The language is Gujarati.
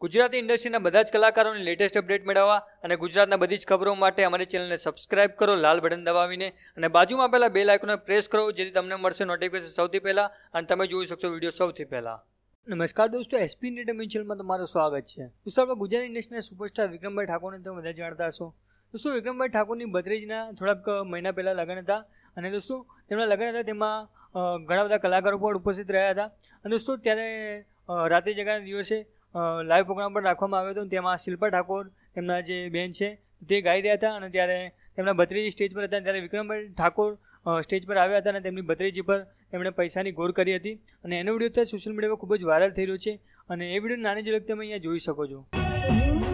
ગુજરાતી ઇન્ડસ્ટ્રીના બધા જ કલાકારોની લેટેસ્ટ અપડેટ મેળવવા અને ગુજરાતના બધી જ ખબરો માટે અમારી ચેનલને સબસ્ક્રાઇબ કરો, લાલ બટન દબાવીને અને બાજુમાં પહેલાં બે લાઇકોને પ્રેસ કરો, જેથી તમને મળશે નોટિફિકેશન સૌથી પહેલાં અને તમે જોઈ શકશો વીડિયો સૌથી પહેલાં. નમસ્કાર દોસ્તો એસપી નેટ મ્યુચ્યુઅલમાં તમારું સ્વાગત છે. દોસ્તો, આપણે ગુજરાત ઇન્ડસ્ટ્રીના સુપરસ્ટાર વિક્રમભાઈ ઠાકોરને તમે બધા જાણતા હશો. દોસ્તો, વિક્રમભાઈ ઠાકોરની બદ્રેજના થોડાક મહિના પહેલાં લગ્ન હતા અને દોસ્તો, તેમના લગ્ન હતા તેમાં ઘણા બધા કલાકારો પણ ઉપસ્થિત રહ્યા હતા. અને દોસ્તો, ત્યારે રાત્રિ જગાના દિવસે લાઈવ પ્રોગ્રામ પણ રાખવામાં આવ્યો હતો તેમાં શિલ્પા ઠાકોર તેમના જે બેન છે તે ગાઈ રહ્યા હતા અને ત્યારે તેમના ભત્રીજી સ્ટેજ પર હતા ત્યારે વિક્રમભાઈ ઠાકોર સ્ટેજ પર આવ્યા હતા અને તેમની ભત્રીજી પર તેમણે પૈસાની ગોર કરી હતી. અને એનો વીડિયો અત્યારે સોશિયલ મીડિયા પર ખૂબ જ વાયરલ થઈ રહ્યો છે અને એ વીડિયો નાની ઝલક તમે અહીંયા જોઈ શકો છો.